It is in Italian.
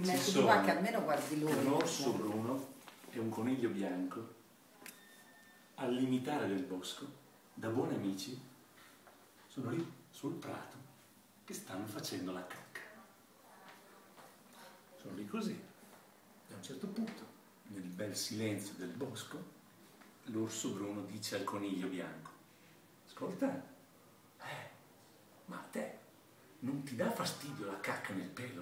Mi metto di qua che almeno guardi loro. Un orso bruno e un coniglio bianco al limitare del bosco, da buoni amici, sono lì sul prato che stanno facendo la cacca. Sono lì così. E a un certo punto, nel bel silenzio del bosco, l'orso bruno dice al coniglio bianco, ascolta, eh, ma a te non ti dà fastidio la cacca nel pelo?